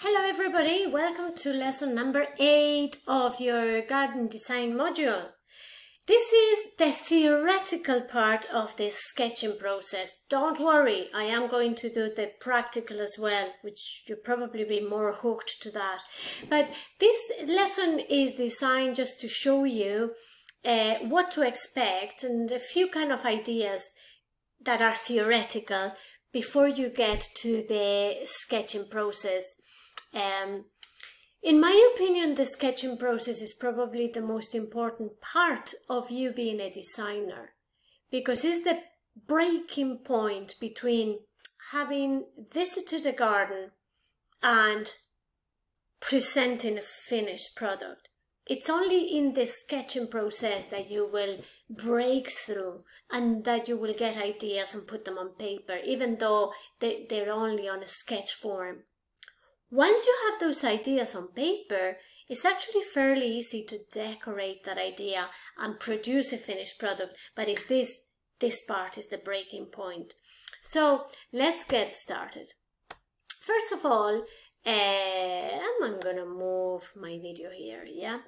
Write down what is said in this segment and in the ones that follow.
Hello everybody, welcome to lesson number 8 of your garden design module. This is the theoretical part of this sketching process. Don't worry, I am going to do the practical as well, which you'll probably be more hooked to that. But this lesson is designed just to show you uh, what to expect and a few kind of ideas that are theoretical before you get to the sketching process. Um, in my opinion, the sketching process is probably the most important part of you being a designer because it's the breaking point between having visited a garden and presenting a finished product. It's only in the sketching process that you will break through and that you will get ideas and put them on paper, even though they, they're only on a sketch form. Once you have those ideas on paper, it's actually fairly easy to decorate that idea and produce a finished product, but it's this, this part is the breaking point. So let's get started. First of all, uh, I'm gonna move my video here, yeah?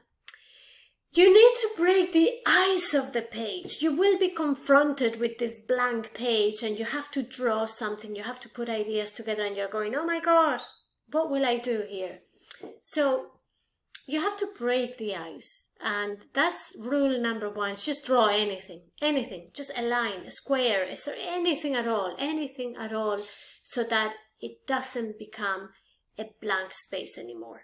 You need to break the ice of the page. You will be confronted with this blank page and you have to draw something, you have to put ideas together and you're going, oh my gosh, what will I do here? So you have to break the ice. And that's rule number one. Just draw anything, anything, just a line, a square, is there anything at all, anything at all, so that it doesn't become a blank space anymore.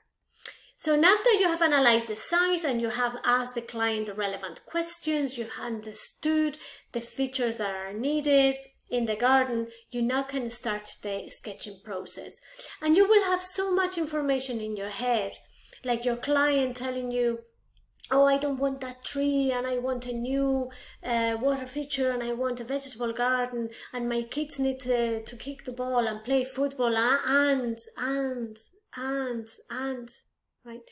So now that you have analyzed the site and you have asked the client the relevant questions, you have understood the features that are needed, in the garden, you now can start the sketching process. And you will have so much information in your head, like your client telling you, oh, I don't want that tree and I want a new uh, water feature and I want a vegetable garden and my kids need to, to kick the ball and play football and, and, and, and, right?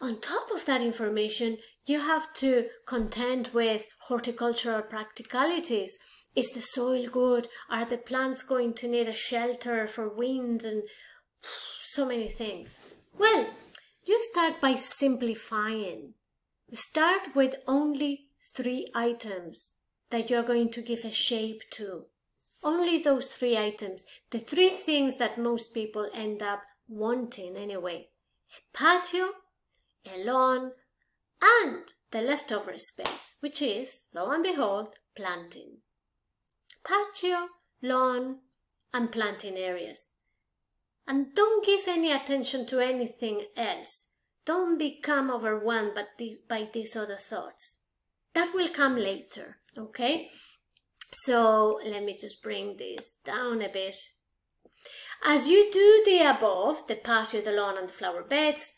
On top of that information, you have to contend with horticultural practicalities is the soil good? Are the plants going to need a shelter for wind and so many things? Well, you start by simplifying. Start with only three items that you're going to give a shape to. Only those three items, the three things that most people end up wanting anyway. A patio, a lawn, and the leftover space, which is, lo and behold, planting patio, lawn, and planting areas. And don't give any attention to anything else. Don't become overwhelmed by these, by these other thoughts. That will come later, okay? So let me just bring this down a bit. As you do the above, the patio, the lawn, and the flower beds,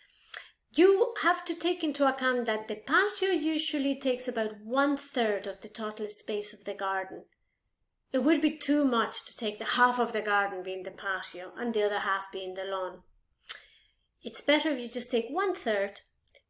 you have to take into account that the patio usually takes about one third of the total space of the garden. It would be too much to take the half of the garden being the patio and the other half being the lawn. It's better if you just take one third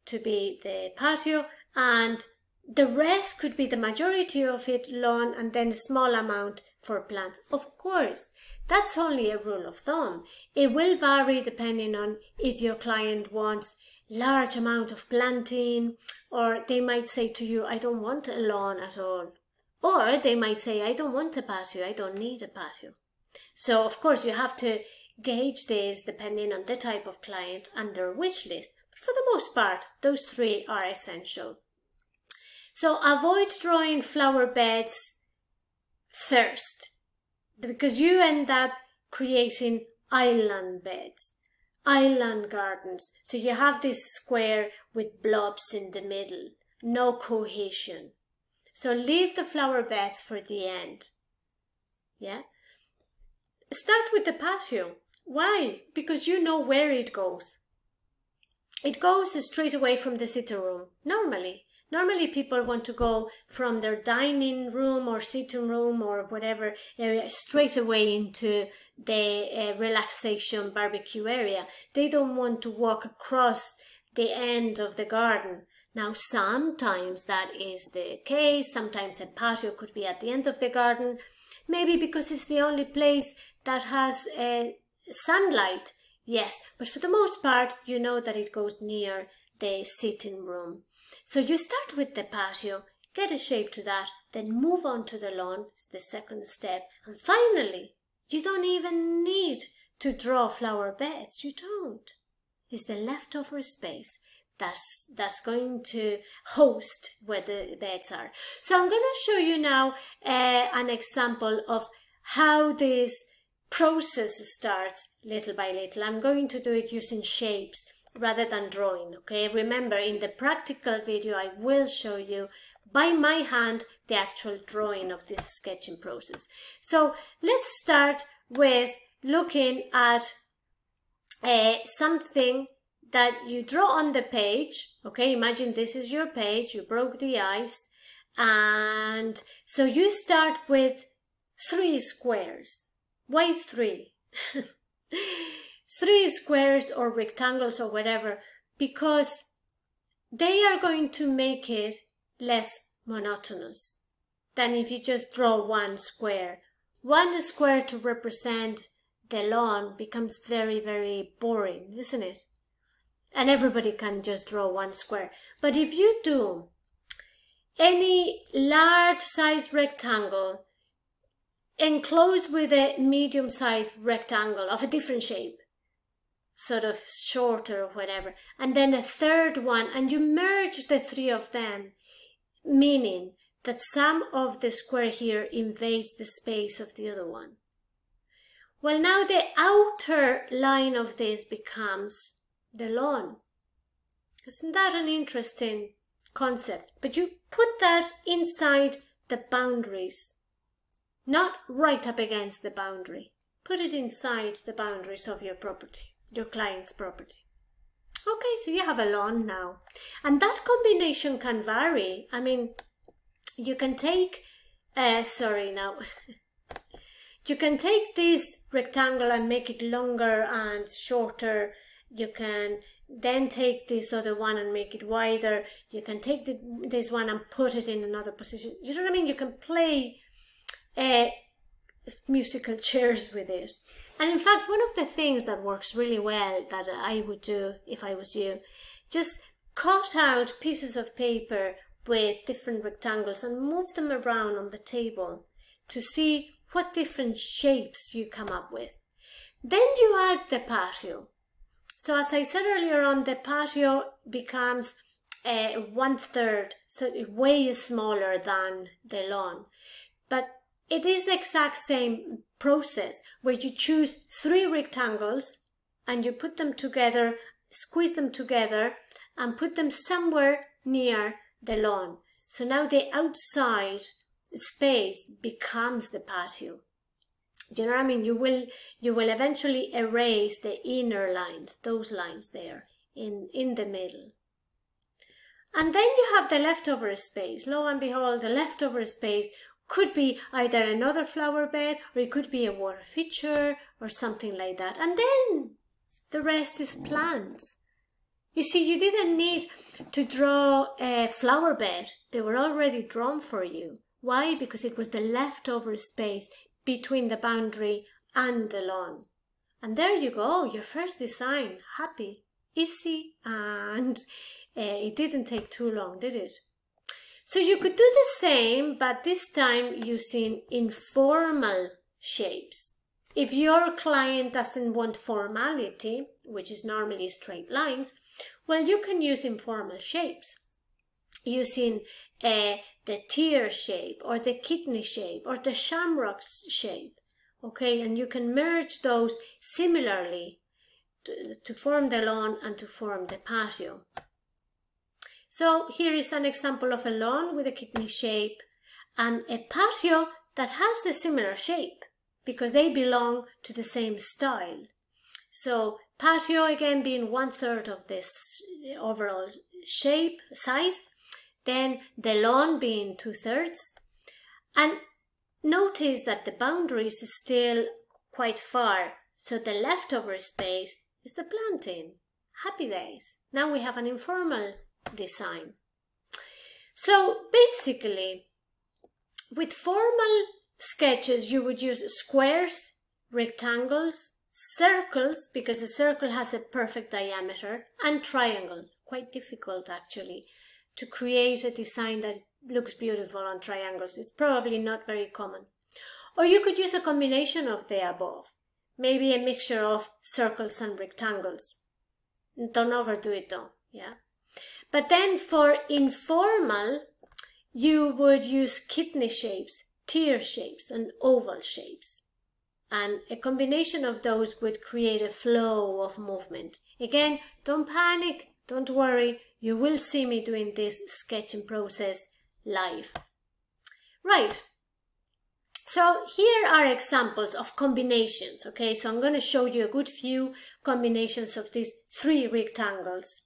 to be the patio and the rest could be the majority of it lawn and then a small amount for plants. Of course, that's only a rule of thumb. It will vary depending on if your client wants large amount of planting or they might say to you, I don't want a lawn at all. Or they might say, I don't want a patio, I don't need a patio. So, of course, you have to gauge this depending on the type of client and their wish list. But for the most part, those three are essential. So avoid drawing flower beds first because you end up creating island beds, island gardens. So you have this square with blobs in the middle, no cohesion. So leave the flower beds for the end. Yeah? Start with the patio. Why? Because you know where it goes. It goes straight away from the sitting room, normally. Normally people want to go from their dining room or sitting room or whatever area straight away into the uh, relaxation barbecue area. They don't want to walk across the end of the garden. Now, sometimes that is the case. Sometimes a patio could be at the end of the garden. Maybe because it's the only place that has uh, sunlight Yes, but for the most part, you know that it goes near the sitting room. So you start with the patio, get a shape to that, then move on to the lawn, it's the second step. And finally, you don't even need to draw flower beds. You don't. It's the leftover space that's that's going to host where the beds are. So I'm going to show you now uh, an example of how this process starts little by little. I'm going to do it using shapes rather than drawing, okay? Remember, in the practical video, I will show you by my hand the actual drawing of this sketching process. So let's start with looking at uh, something that you draw on the page. Okay, imagine this is your page, you broke the ice, and so you start with three squares. Why three? three squares or rectangles or whatever, because they are going to make it less monotonous than if you just draw one square. One square to represent the lawn becomes very, very boring, isn't it? And everybody can just draw one square. But if you do any large size rectangle enclosed with a medium sized rectangle of a different shape, sort of shorter or whatever, and then a third one, and you merge the three of them, meaning that some of the square here invades the space of the other one. Well, now the outer line of this becomes the lawn. Isn't that an interesting concept? But you put that inside the boundaries, not right up against the boundary. Put it inside the boundaries of your property, your client's property. Okay, so you have a lawn now. And that combination can vary. I mean, you can take, uh, sorry now, you can take this rectangle and make it longer and shorter you can then take this other one and make it wider. You can take the, this one and put it in another position. You know what I mean? You can play uh, musical chairs with it. And in fact, one of the things that works really well that I would do if I was you, just cut out pieces of paper with different rectangles and move them around on the table to see what different shapes you come up with. Then you add the patio so as I said earlier on, the patio becomes uh, one third, so way smaller than the lawn. But it is the exact same process where you choose three rectangles and you put them together, squeeze them together and put them somewhere near the lawn. So now the outside space becomes the patio. Do you know what I mean? You will you will eventually erase the inner lines, those lines there in, in the middle. And then you have the leftover space. Lo and behold, the leftover space could be either another flower bed or it could be a water feature or something like that. And then the rest is plants. You see, you didn't need to draw a flower bed. They were already drawn for you. Why? Because it was the leftover space between the boundary and the lawn. And there you go, your first design, happy, easy, and uh, it didn't take too long, did it? So you could do the same, but this time using informal shapes. If your client doesn't want formality, which is normally straight lines, well, you can use informal shapes using uh, the tear shape or the kidney shape or the shamrock shape. Okay, and you can merge those similarly to, to form the lawn and to form the patio. So here is an example of a lawn with a kidney shape and a patio that has the similar shape because they belong to the same style. So patio again being one third of this overall shape size then the lawn being two thirds. And notice that the boundaries is still quite far, so the leftover space is the planting. Happy days. Now we have an informal design. So basically, with formal sketches, you would use squares, rectangles, circles, because a circle has a perfect diameter, and triangles. Quite difficult, actually, to create a design that looks beautiful on triangles. It's probably not very common. Or you could use a combination of the above. Maybe a mixture of circles and rectangles. Don't overdo it though, yeah? But then for informal, you would use kidney shapes, tear shapes, and oval shapes. And a combination of those would create a flow of movement. Again, don't panic, don't worry, you will see me doing this sketching process live. Right, so here are examples of combinations, okay? So I'm going to show you a good few combinations of these three rectangles.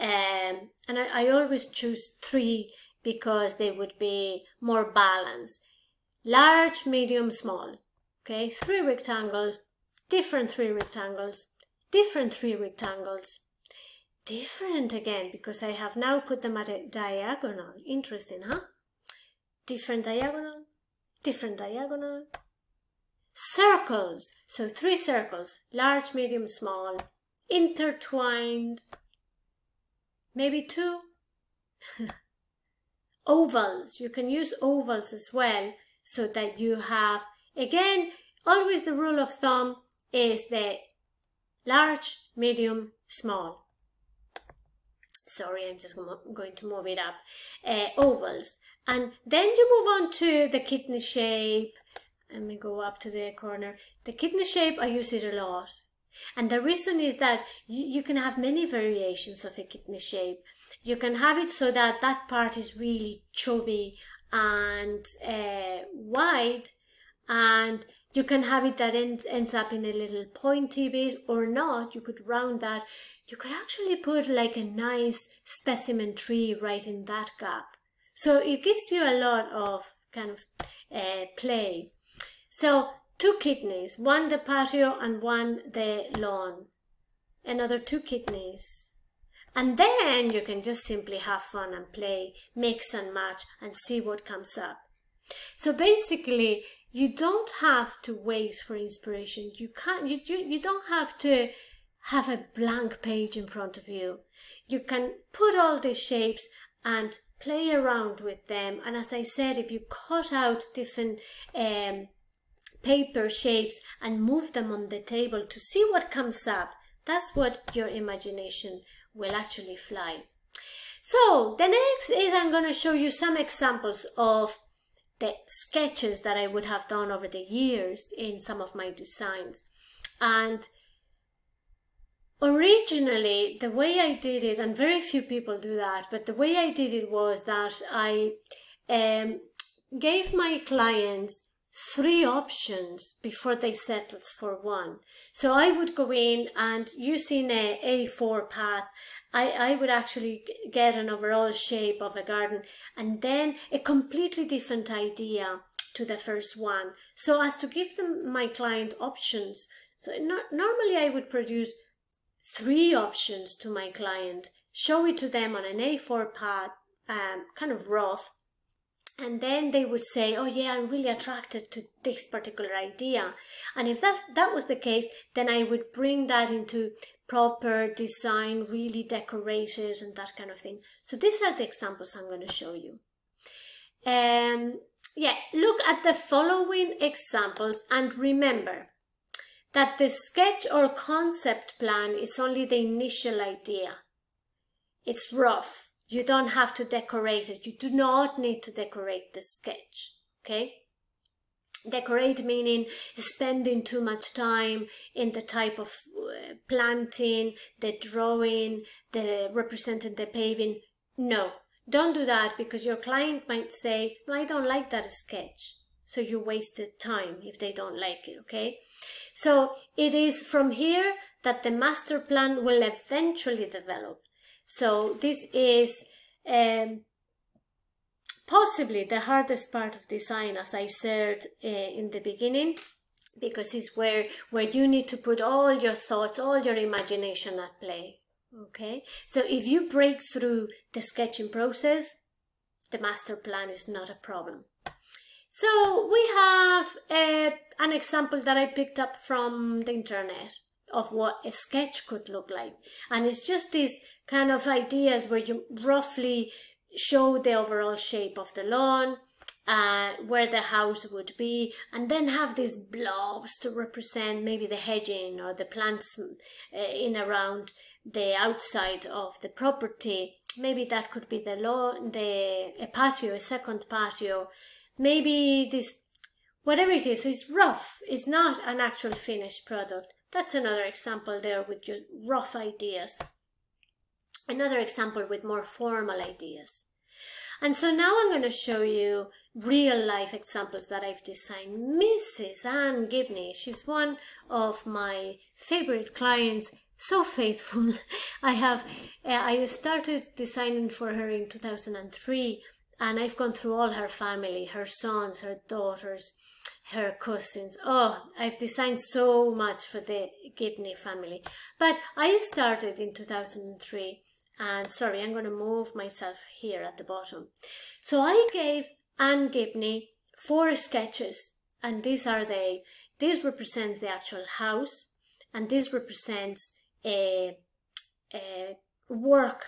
Um, and I, I always choose three because they would be more balanced. Large, medium, small. Okay, three rectangles, different three rectangles, different three rectangles. Different again because I have now put them at a diagonal. Interesting, huh? Different diagonal, different diagonal. Circles, so three circles, large, medium, small, intertwined, maybe two. ovals, you can use ovals as well so that you have, again, always the rule of thumb is the large, medium, small. Sorry, I'm just going to move it up. Uh, ovals. And then you move on to the kidney shape. Let me go up to the corner. The kidney shape, I use it a lot. And the reason is that you, you can have many variations of a kidney shape. You can have it so that that part is really chubby and uh, wide and you can have it that end, ends up in a little pointy bit or not. You could round that. You could actually put like a nice specimen tree right in that gap. So it gives you a lot of kind of uh, play. So two kidneys, one the patio and one the lawn. Another two kidneys. And then you can just simply have fun and play, mix and match and see what comes up. So basically, you don't have to wait for inspiration. You can't, you, you, you don't have to have a blank page in front of you. You can put all these shapes and play around with them. And as I said, if you cut out different um, paper shapes and move them on the table to see what comes up, that's what your imagination will actually fly. So the next is I'm going to show you some examples of the sketches that I would have done over the years in some of my designs. And originally the way I did it, and very few people do that, but the way I did it was that I um, gave my clients three options before they settled for one. So I would go in and using a A4 path, I, I would actually get an overall shape of a garden and then a completely different idea to the first one. So as to give them my client options. So no, normally I would produce three options to my client, show it to them on an A4 pad, um, kind of rough, and then they would say, "Oh yeah, I'm really attracted to this particular idea." And if that's that was the case, then I would bring that into proper design, really decorated and that kind of thing. So these are the examples I'm going to show you. Um, yeah, look at the following examples and remember that the sketch or concept plan is only the initial idea. It's rough. You don't have to decorate it. You do not need to decorate the sketch, okay? Decorate meaning spending too much time in the type of uh, planting, the drawing, the representing the paving. No, don't do that because your client might say, no, I don't like that sketch so you wasted time if they don't like it, okay? So it is from here that the master plan will eventually develop. So this is um, possibly the hardest part of design, as I said uh, in the beginning, because it's where, where you need to put all your thoughts, all your imagination at play. Okay, so if you break through the sketching process, the master plan is not a problem. So we have a, an example that I picked up from the internet of what a sketch could look like. And it's just these kind of ideas where you roughly show the overall shape of the lawn, uh, where the house would be, and then have these blobs to represent maybe the hedging or the plants uh, in around the outside of the property. Maybe that could be the lawn, the a patio, a second patio. Maybe this, whatever it is, it's rough. It's not an actual finished product. That's another example there with your rough ideas. Another example with more formal ideas. And so now I'm going to show you real life examples that I've designed. Mrs. Anne Gibney, she's one of my favorite clients, so faithful. I have, uh, I started designing for her in 2003 and I've gone through all her family, her sons, her daughters, her cousins. Oh, I've designed so much for the Gibney family. But I started in 2003 and sorry, I'm going to move myself here at the bottom. So I gave Anne Gibney four sketches and these are they. This represents the actual house and this represents a, a work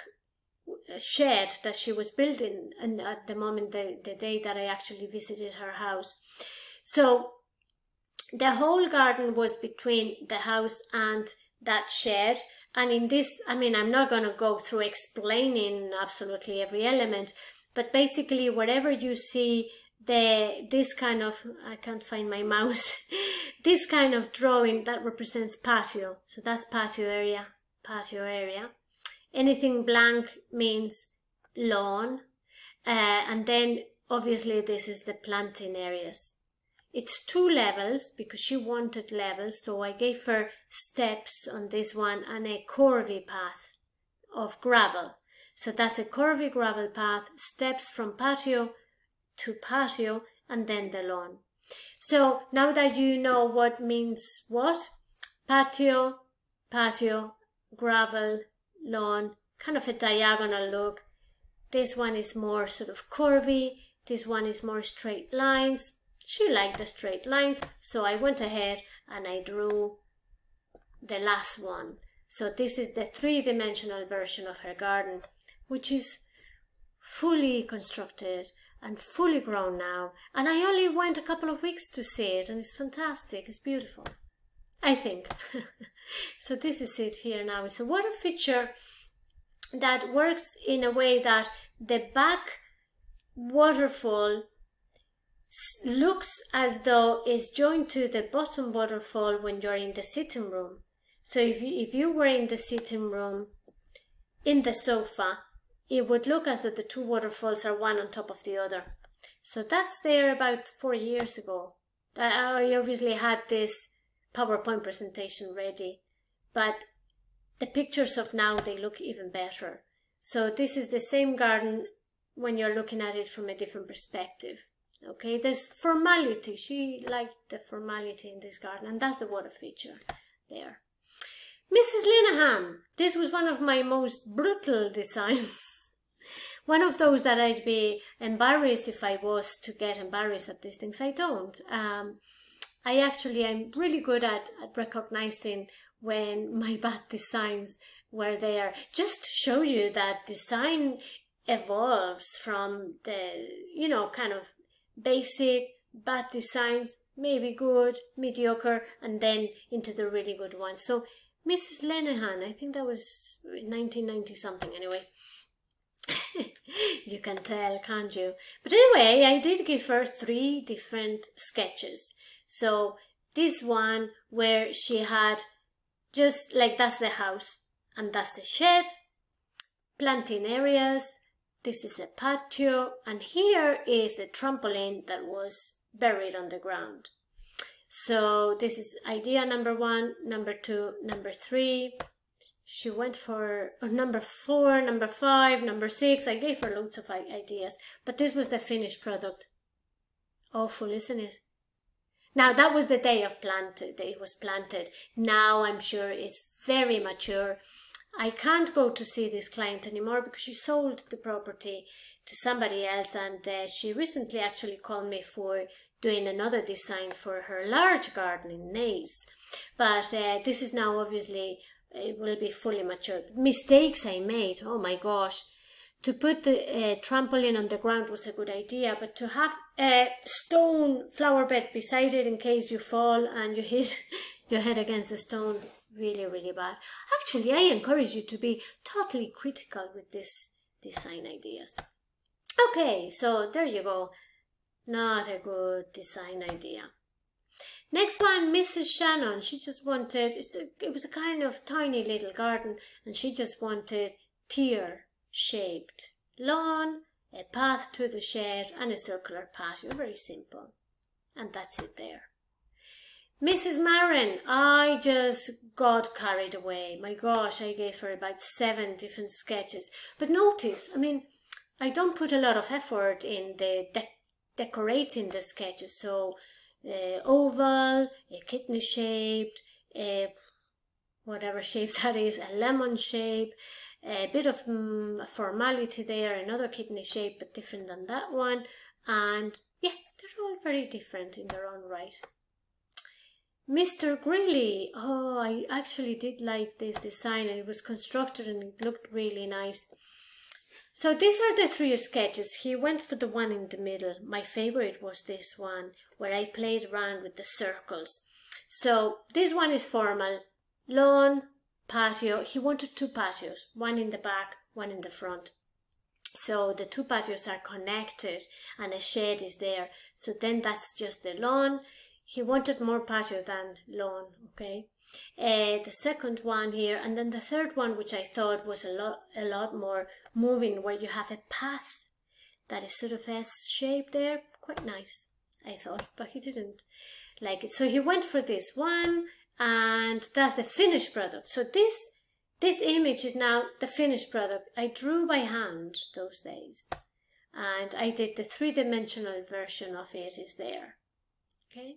shed that she was building and at the moment the, the day that I actually visited her house. So the whole garden was between the house and that shed and in this i mean i'm not going to go through explaining absolutely every element but basically whatever you see the this kind of i can't find my mouse this kind of drawing that represents patio. So that's patio area patio area. Anything blank means lawn uh, and then obviously this is the planting areas it's two levels because she wanted levels, so I gave her steps on this one and a curvy path of gravel. So that's a curvy gravel path, steps from patio to patio, and then the lawn. So now that you know what means what, patio, patio, gravel, lawn, kind of a diagonal look. This one is more sort of curvy, this one is more straight lines, she liked the straight lines, so I went ahead and I drew the last one. So this is the three-dimensional version of her garden, which is fully constructed and fully grown now. And I only went a couple of weeks to see it, and it's fantastic. It's beautiful. I think. so this is it here now. It's a water feature that works in a way that the back waterfall looks as though it's joined to the bottom waterfall when you're in the sitting room. So if you, if you were in the sitting room, in the sofa, it would look as though the two waterfalls are one on top of the other. So that's there about four years ago. I obviously had this PowerPoint presentation ready, but the pictures of now, they look even better. So this is the same garden when you're looking at it from a different perspective. Okay, there's formality. She liked the formality in this garden, and that's the water feature there. Mrs. Linehan, this was one of my most brutal designs. one of those that I'd be embarrassed if I was to get embarrassed at these things. I don't. Um, I actually am really good at, at recognizing when my bad designs were there. Just to show you that design evolves from the, you know, kind of basic, bad designs, maybe good, mediocre, and then into the really good ones. So Mrs. Lenehan, I think that was 1990 something anyway. you can tell, can't you? But anyway, I did give her three different sketches. So this one where she had just like that's the house and that's the shed, planting areas, this is a patio, and here is the trampoline that was buried on the ground. So this is idea number one, number two, number three. She went for oh, number four, number five, number six. I gave her loads of ideas, but this was the finished product. Awful, isn't it? Now that was the day of planted. It was planted. Now I'm sure it's very mature I can't go to see this client anymore because she sold the property to somebody else and uh, she recently actually called me for doing another design for her large garden in Naas. But uh, this is now obviously, it will be fully mature. Mistakes I made, oh my gosh. To put the uh, trampoline on the ground was a good idea, but to have a stone flower bed beside it in case you fall and you hit your head against the stone, really, really bad. Actually, I encourage you to be totally critical with this design ideas. Okay, so there you go. Not a good design idea. Next one, Mrs. Shannon. She just wanted, a, it was a kind of tiny little garden, and she just wanted tear shaped lawn, a path to the shed, and a circular patio. Very simple. And that's it there. Mrs. Marin, I just got carried away. My gosh, I gave her about seven different sketches. But notice, I mean, I don't put a lot of effort in the de decorating the sketches. So uh, oval, a kidney shaped, a whatever shape that is, a lemon shape, a bit of mm, formality there, another kidney shape but different than that one. And yeah, they're all very different in their own right. Mr. Greeley, oh, I actually did like this design and it was constructed and it looked really nice. So these are the three sketches. He went for the one in the middle. My favorite was this one where I played around with the circles. So this one is formal. Lawn, patio. He wanted two patios, one in the back, one in the front. So the two patios are connected and a shed is there. So then that's just the lawn he wanted more patio than lawn okay? Uh, the second one here and then the third one which i thought was a lot a lot more moving where you have a path that is sort of s shape there quite nice i thought but he didn't like it. So he went for this one and that's the finished product. So this this image is now the finished product. I drew by hand those days and i did the three-dimensional version of it is there okay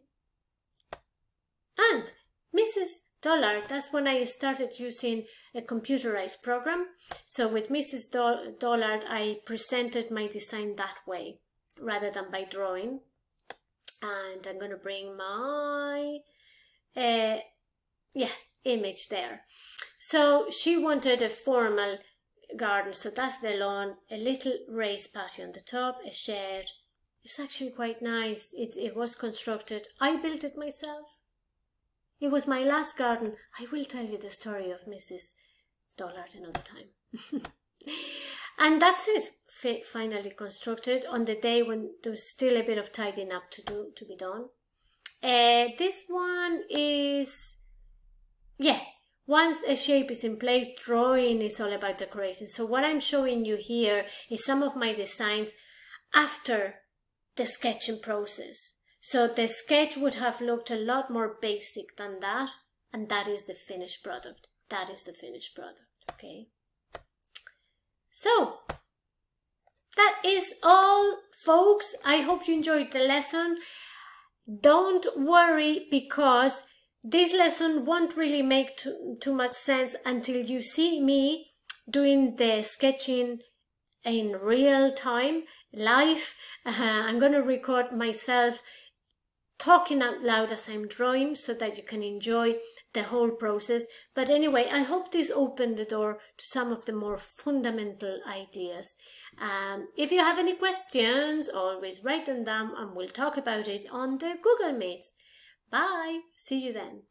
and Mrs. Dollard, that's when I started using a computerized program. So with Mrs. Do Dollard, I presented my design that way rather than by drawing. And I'm going to bring my, uh, yeah, image there. So she wanted a formal garden. So that's the lawn, a little raised patio on the top, a shed. It's actually quite nice. It, it was constructed. I built it myself. It was my last garden. I will tell you the story of Mrs. Dollard another time. and that's it. finally constructed on the day when there was still a bit of tidying up to do to be done. Uh, this one is, yeah, once a shape is in place, drawing is all about decoration. So what I'm showing you here is some of my designs after the sketching process. So the sketch would have looked a lot more basic than that, and that is the finished product. That is the finished product, okay? So, that is all, folks. I hope you enjoyed the lesson. Don't worry because this lesson won't really make too, too much sense until you see me doing the sketching in real time, live. Uh, I'm going to record myself talking out loud as I'm drawing so that you can enjoy the whole process. But anyway, I hope this opened the door to some of the more fundamental ideas. Um, if you have any questions, always write them down and we'll talk about it on the Google Meets. Bye! See you then.